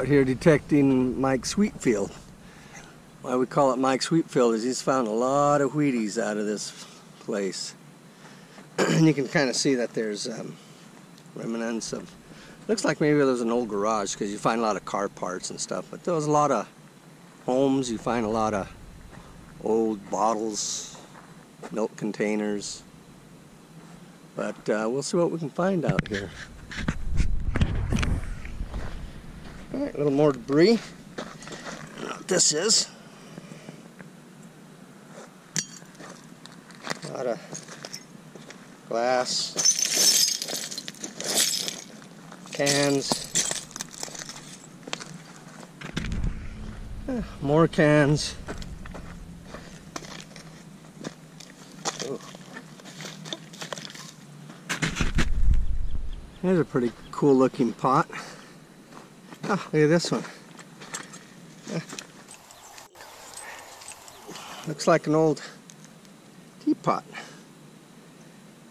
out here detecting Mike's Wheat Field. Why we call it Mike's Wheat Field is he's found a lot of Wheaties out of this place. and you can kind of see that there's um, remnants of, looks like maybe there's an old garage because you find a lot of car parts and stuff. But there was a lot of homes, you find a lot of old bottles, milk containers. But uh, we'll see what we can find out here. All right, a little more debris. What this is. A lot of glass, cans, eh, more cans. Ooh. Here's a pretty cool looking pot. Oh, look at this one. Eh. Looks like an old teapot.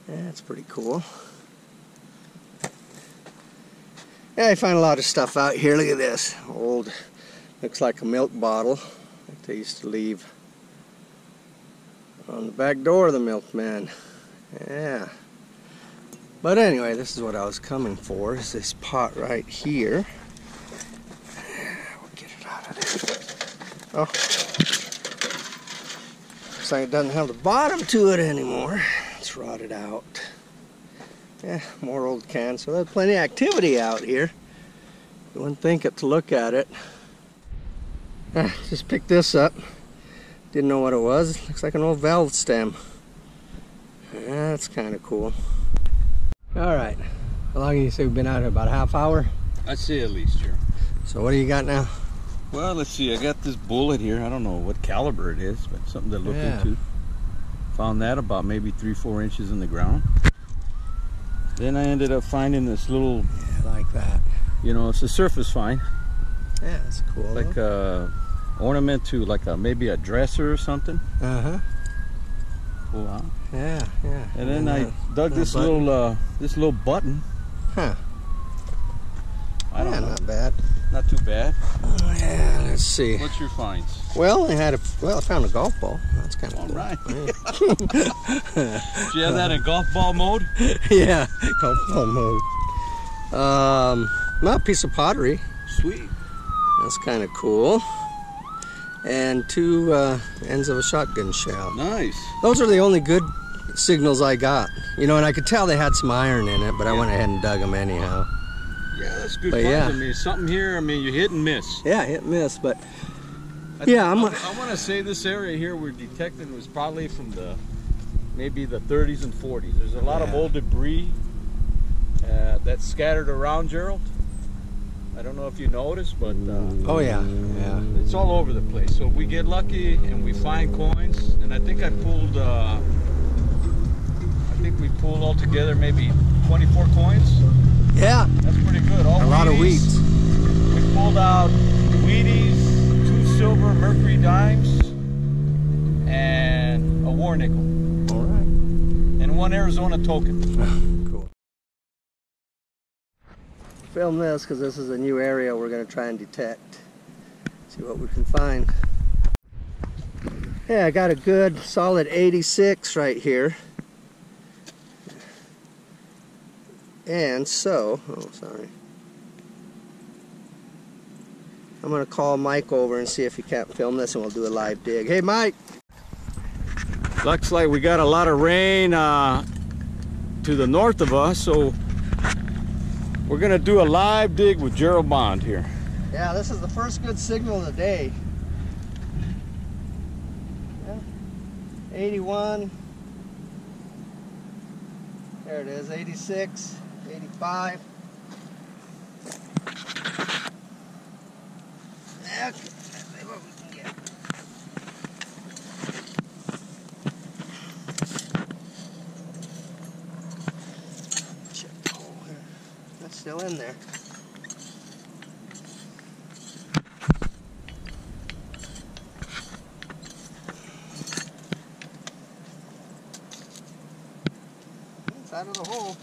That's pretty cool. Yeah, I find a lot of stuff out here. Look at this. Old, looks like a milk bottle that they used to leave on the back door of the milkman. Yeah. But anyway, this is what I was coming for, is this pot right here. We'll get it out of there. Oh. Looks like it doesn't have the bottom to it anymore. It's rotted out. Yeah, more old cans. So there's plenty of activity out here. You wouldn't think it to look at it. Ah, just picked this up. Didn't know what it was. Looks like an old valve stem. Yeah, that's kind of cool. All right. How long do you say we've been out here? About a half hour? I'd say at least here. So what do you got now? Well, let's see. I got this bullet here. I don't know what caliber it is, but something to look Yeah. into. Found that about maybe three, four inches in the ground. Then I ended up finding this little, Yeah, like that. you know, it's the surface fine, Yeah, that's cool. like a ornament to like a maybe a dresser or something. uh huh. Pull out. Yeah, yeah. And then uh, I dug this button. little, uh, this little button. Huh. I don't yeah, know. not bad. Not too bad. Oh, yeah, let's see. What's your finds? Well, I had a well, I found a golf ball. That's kind of All cool. right. Yeah. Did you have that in golf ball mode? yeah, golf ball mode. Um, well, a piece of pottery. Sweet. That's kind of cool. And two uh, ends of a shotgun shell. Nice. Those are the only good signals I got. You know, and I could tell they had some iron in it, but I went ahead and dug them anyhow. Yeah, that's good. But yeah. I mean, something here. I mean, you hit and miss. Yeah, hit and miss, but I Yeah, I'm- I, want to say this area here we're detecting was probably from the maybe the 30s and 40s. There's a lot of old debris uh, that's scattered around, Gerald. I don't know if you noticed, but uh, oh yeah, yeah. it's all over the place. So we get lucky and we find coins, and I think I pulled. Uh, I think we pulled all together maybe 24 coins. Yeah, That's pretty good. All a lot of Wheaties. wheats. We pulled out Wheaties, two silver Mercury dimes, and a war nickel, All right. and one Arizona token. Cool. Film this because this is a new area we're going to try and detect. See what we can find. Yeah, I got a good solid 86 right here. And so, oh sorry. I'm going to call Mike over and see if he can't film this and we'll do a live dig. Hey Mike! Looks like we got a lot of rain uh, to the north of us, so we're gonna do a live dig with Gerald Bond here. Yeah, this is the first good signal of the day. Yeah. 81. There it is, 86, 85. Okay. That's still in there. It's of the hole.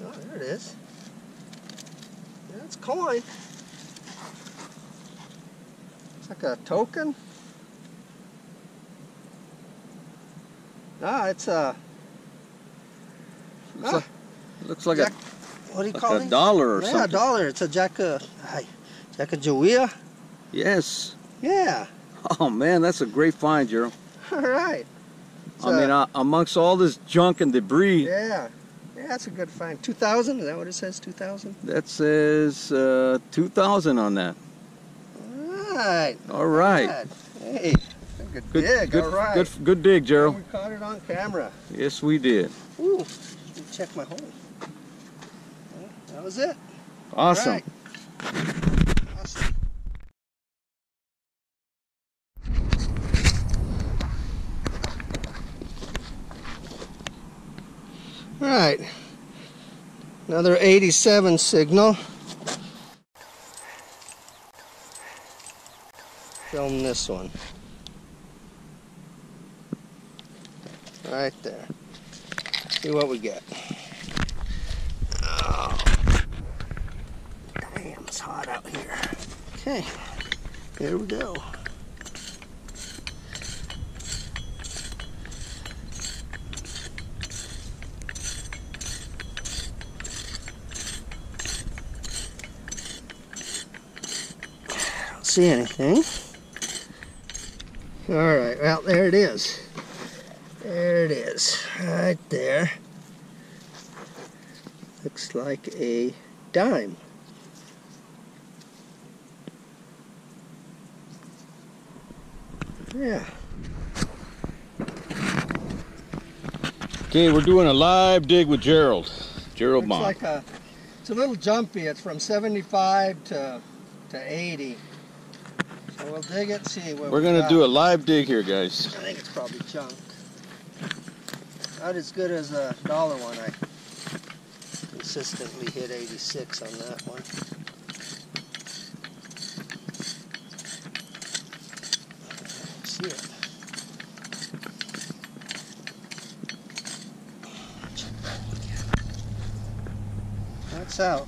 There it is. That's coin. It's like a token. Ah, it's a. Looks Ah, like, looks like Jack- a, what do you like call it? a these? dollar or yeah, a something. dollar. It's a Jacka. Hi, Jacka Yes. Yeah. Oh man, that's a great find, Gerald. All right. It's I mean, uh, amongst all this junk and debris, yeah. That's a good find. Two thousand. Is that what it says? Two thousand. that says uh, 2,000 on that. All right. All right. Good. Hey, good, Good, dig. good, All right. good, good dig, Gerald. We caught it on camera. Yes, we did. Ooh, let me check my hole. That was it. Awesome. All right. Awesome. All right. Another 87 signal. Film this one. Right there. See what we get. Oh. Damn, it's hot out here. Okay, here we go. Don't see anything. All right, well, there it is. There it is, right there. Looks like a dime. Yeah. Okay, we're doing a live dig with Gerald. Gerald Looks Bond. like a, it's a little jumpy. It's from 75 to to 80. So we'll dig it, see what we're we gonna got. do a live dig here, guys. I think it's probably junk. Not as good as a dollar one. I consistently hit 86 on that one. See it. That's out.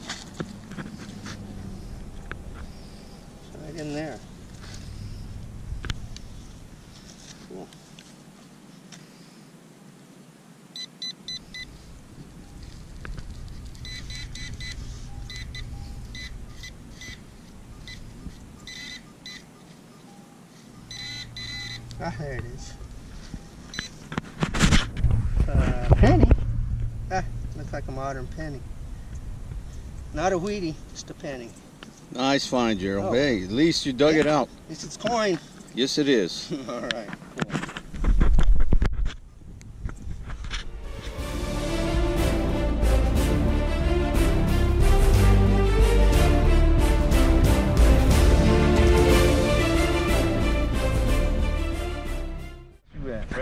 Right in there. Cool. Ah, there it is. Uh, penny. Ah, looks like a modern penny. Not a Wheatie, just a penny. Nice find, Gerald. Oh. Hey, at least you dug it out. It's least it's coin. Yes, it is. All right, cool.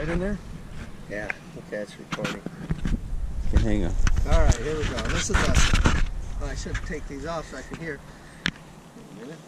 Right in there? Yeah, okay, it's recording. Okay, hang on. All right, here we go. This is a. Oh, I should take these off so I can hear. Wait a minute.